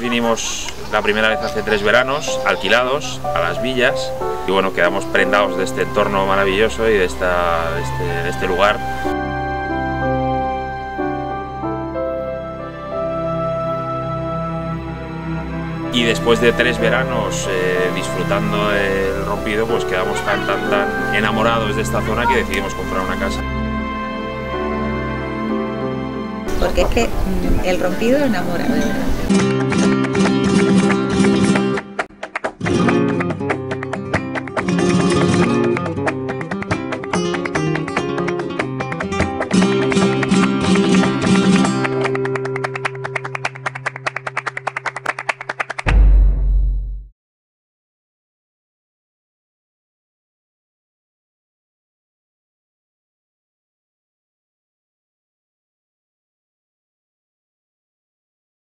vinimos la primera vez hace tres veranos, alquilados a las villas, y bueno, quedamos prendados de este entorno maravilloso y de, esta, este, este lugar. y después de tres veranos eh, disfrutando del rompido, pues quedamos tan, tan, tan enamorados de esta zona que decidimos comprar una casa. Porque es que mm, el rompido enamora.